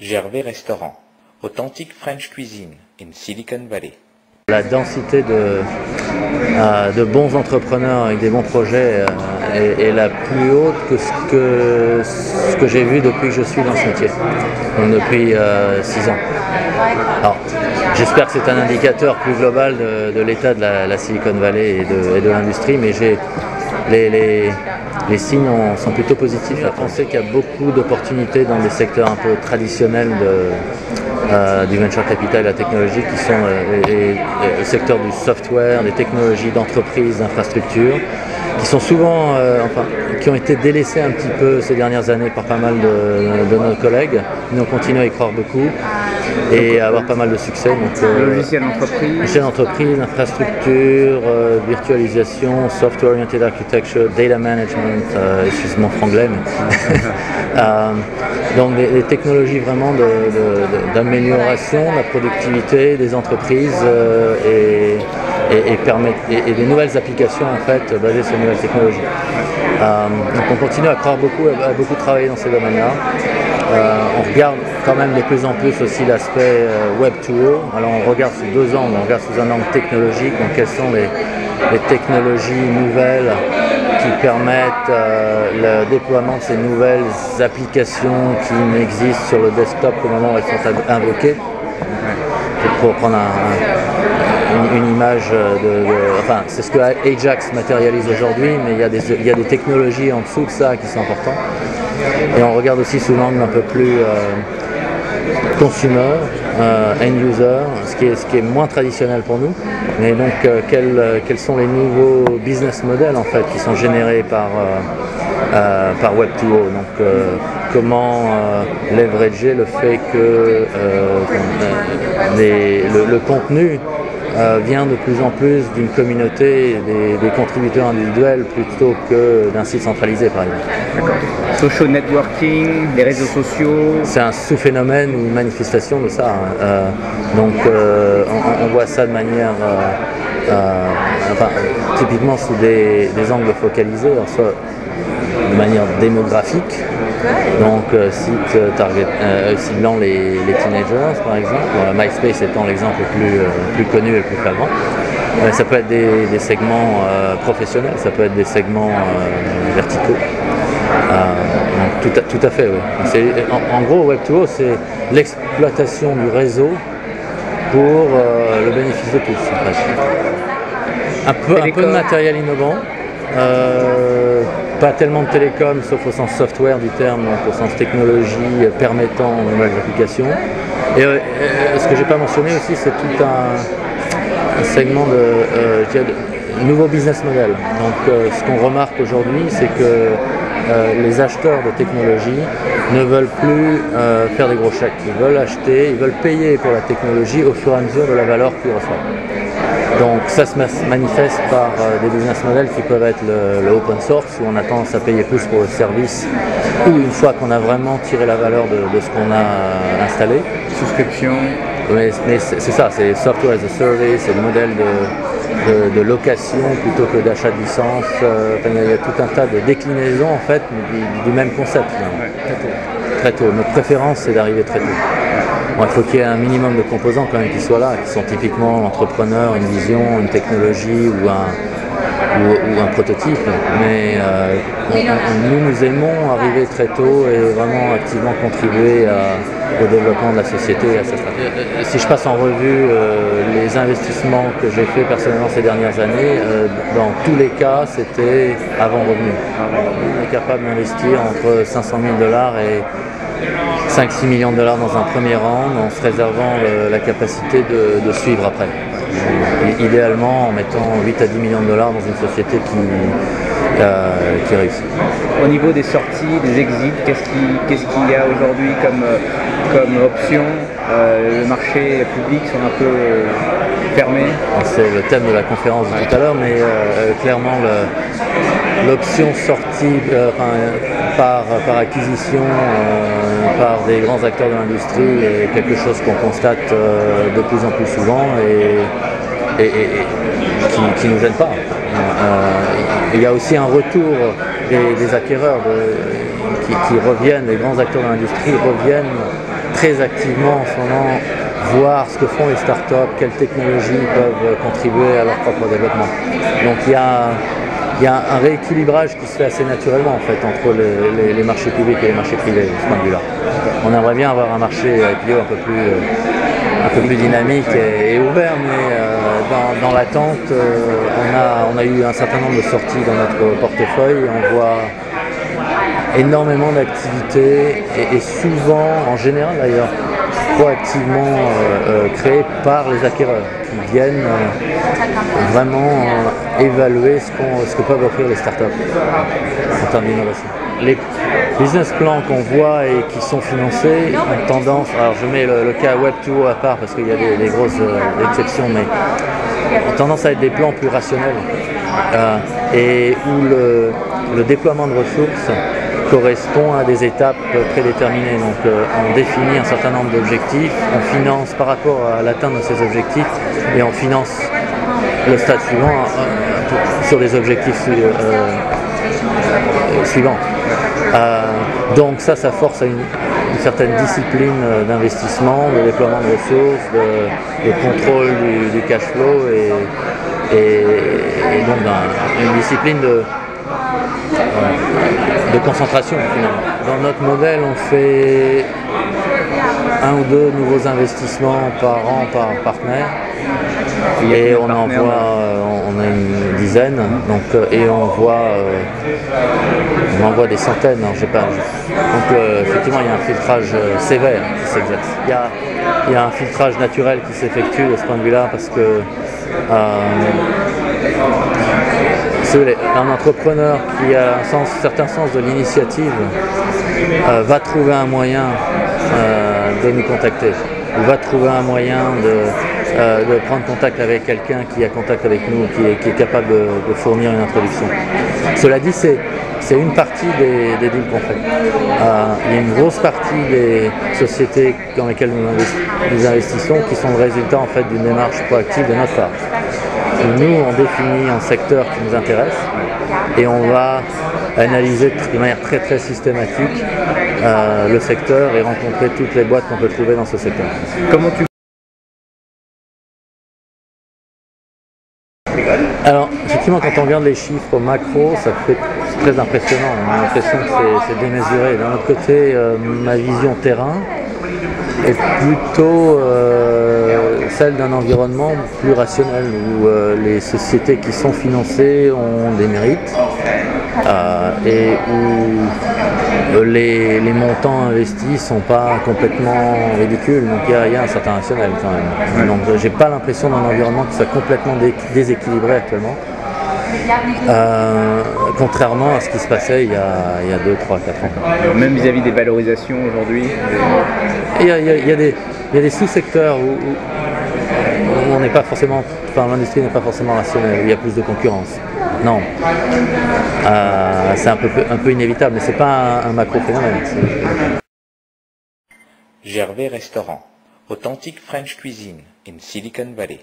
Gervais Restaurant, authentique French cuisine in Silicon Valley. La densité de, euh, de bons entrepreneurs avec des bons projets euh, est, la plus haute que ce que, que j'ai vu depuis que je suis dans ce métier, donc depuis 6 ans. Alors, j'espère que c'est un indicateur plus global de, l'état de la, Silicon Valley et de, de l'industrie, mais j'ai les, les, les signes ont- sont plutôt positifs. À penser qu'il y a beaucoup d'opportunités dans des secteurs un peu traditionnels euh, du venture capital et la technologie qui sont euh, et- et- et le secteur du software, des technologies d'entreprise, d'infrastructure, qui sont souvent, euh, enfin, qui ont été délaissés un petit peu ces dernières années par pas mal de, de nos collègues. Nous on continue à y croire beaucoup et avoir pas mal de succès. Donc, euh, Logiciel d'entreprise. Chef d'entreprise, infrastructure, euh, virtualisation, software oriented architecture, data management, euh, excuse-moi franglais, mais Euh, donc des, des technologies vraiment de- de- de- d'amélioration de, la productivité des entreprises euh, et, et, et permettre- et- et des nouvelles applications en fait basées sur les nouvelles technologies. Donc on continue à croire beaucoup, à, à beaucoup travailler dans ces domaines-là. Euh, on regarde quand même de plus en plus aussi l'aspect euh, Web 2O. Alors on regarde sous deux angles, on regarde sous un angle technologique, donc quelles sont les, technologies nouvelles qui permettent euh, le déploiement de ces nouvelles applications qui n'existent sur le desktop au moment où elles sont inv- invoquées? Pour prendre un- un- une, image de, de- enfin c'est ce que Ajax matérialise aujourd'hui, mais il y, a des, il y a des technologies en dessous de ça qui sont importantes. Et on regarde aussi sous l'angle un peu plus euh, consumer, euh, end user, ce qui, est, moins traditionnel pour nous. Mais donc euh, quels, sont les nouveaux business models en fait qui sont générés par, par Web2O Donc comment euh, leverager le fait que le, contenu vient de plus en plus d'une communauté, des, des contributeurs individuels plutôt que d'un site centralisé par exemple. Social networking, les réseaux sociaux. C'est un sous-phénomène ou une manifestation de ça. hein. Euh, donc euh, on, voit ça de manière, euh, enfin, typiquement sous des, des angles focalisés, soit de manière démographique, donc site target, ciblant les, teenagers par exemple, MySpace étant l'exemple le plus, plus connu et le plus flagrant. Ça peut être des, segments professionnels, ça peut être des segments verticaux. Euh, donc tout, à, tout à fait, oui. En, en gros, Web2O, c'est l'exploitation du réseau pour euh, le bénéfice de tous. en fait. Un peu, un peu de matériel innovant, euh, pas tellement de télécom, sauf au sens software du terme, donc au sens technologie euh, permettant de nouvelles applications. Et ce que j'ai pas mentionné aussi, c'est tout un, un segment de, je dirais de nouveau business model. Donc euh, ce qu'on remarque aujourd'hui, c'est que euh, les acheteurs de technologie ne veulent plus euh, faire des gros chèques. Ils veulent acheter, ils veulent payer pour la technologie au fur et à mesure de la valeur qu'ils reçoivent. Donc ça se manifeste par euh, des business models qui peuvent être le, open source, où on a tendance à payer plus pour le service, ou une fois qu'on a vraiment tiré la valeur de, de ce qu'on a installé. Souscription. Mais, mais c'est ça, c'est software as a service, c'est le modèle de, de- de location plutôt que d'achat de licence. Euh, il y a- tout un tas de déclinaisons en fait du, du même concept. Ouais, très tôt. Très tôt. Notre préférence c'est d'arriver très tôt. Bon, il faut qu'il y ait un minimum de composants quand même qui soient là, qui sont typiquement l'entrepreneur, une vision, une technologie ou un, ou, ou un prototype. Mais euh, nous, nous aimons arriver très tôt et vraiment activement contribuer au développement de la société à. Euh, Si je passe en revue euh, les investissements que j'ai faits personnellement ces dernières années, dans tous les cas, c'était avant revenu. On est capable d'investir entre 500 000 dollars et 5-6 millions de dollars dans un premier round en se réservant la capacité de suivre après. Idéalement en mettant 8 à 10 millions de dollars dans une société qui, euh, qui réussit. Au niveau des sorties, des exits, qu'est-ce qu'il y a aujourd'hui comme, euh, comme option Euh, Le marché public sont un peu euh, fermés. C'est le thème de la conférence de tout à l'heure, mais euh, clairement l'option sortie euh, par, par acquisition par des grands acteurs de l'industrie est quelque chose qu'on constate de plus en plus souvent et, et- et- et qui, qui nous gêne pas. Il y a aussi un retour des, des acquéreurs de- qui, qui reviennent, les grands acteurs de l'industrie reviennent très activement en ce moment voir ce que font les startups, quelles technologies peuvent contribuer à leur propre développement. Donc il y a, un rééquilibrage qui se fait assez naturellement en fait entre les, marchés publics et les marchés privés de ce point de vue-là. On aimerait bien avoir un marché IPO un peu plus, un peu plus dynamique et, ouvert, mais euh, dans, l'attente, euh, on, a, on a eu un certain nombre de sorties dans notre portefeuille. On voit énormément d'activités et, souvent, en général d'ailleurs, proactivement euh, créées par les acquéreurs qui viennent vraiment évaluer ce, ce, que peuvent offrir les startups en termes d'innovation. Les business plans qu'on voit et qui sont financés ont tendance, alors je mets le, cas Web2 à part parce qu'il y a des, grosses euh, exceptions, mais ont tendance à être des plans plus rationnels euh, et où le, déploiement de ressources correspond à des étapes prédéterminées. Donc euh, on définit un certain nombre d'objectifs, on finance par rapport à l'atteinte de ces objectifs et on finance le stade suivant euh, sur des objectifs suivants. donc ça, ça force à une, certaine discipline d'investissement, de déploiement de ressources, de, contrôle du, cash flow et, donc un, une discipline de, de concentration finalement. Dans notre modèle, on fait un ou deux nouveaux investissements par an par partenaire. Et on en voit, on a une dizaine, donc, et on voit, on en voit des centaines, non, pas. Donc effectivement, il y a un filtrage sévère qui s'exerce. Il, il, y a un filtrage naturel qui s'effectue de ce point de vue-là parce que euh, un entrepreneur qui a un certain sens de l'initiative euh, va trouver un moyen euh, de nous contacter. Il va trouver un moyen de, euh, prendre contact avec quelqu'un qui a contact avec nous, qui est, capable de, fournir une introduction. Cela dit, c'est une partie des, des deals qu'on fait. Euh, il y a une grosse partie des sociétés dans lesquelles nous, nous investissons qui sont le résultat en fait d'une démarche proactive de notre part. Nous, on définit un secteur qui nous intéresse et on va analyser de manière très très systématique euh, le secteur et rencontrer toutes les boîtes qu'on peut trouver dans ce secteur. Comment tu Alors, effectivement, quand on regarde les chiffres macro, ça fait très impressionnant. On a l'impression que c'est démesuré. D'un autre côté, euh, ma vision terrain est plutôt euh, celle d'un environnement plus rationnel où euh, les sociétés qui sont financées ont des mérites euh, et où les, les, montants investis ne sont pas complètement ridicules. Donc il y, y, a un certain rationnel quand même. Donc j'ai pas l'impression d'un environnement qui soit complètement dé déséquilibré actuellement. Euh, contrairement à ce qui se passait il y a, il y a 2, 3, 4 ans. Même vis-à-vis -vis des valorisations aujourd'hui il, il, il, y a des, des sous-secteurs où, pas forcément, enfin l'industrie n'est pas forcément rationnelle, il y a plus de concurrence. Non. Euh, c'est un peu, un peu inévitable, mais c'est pas un, un macro-phénomène. Gervais Restaurant, authentique French cuisine in Silicon Valley.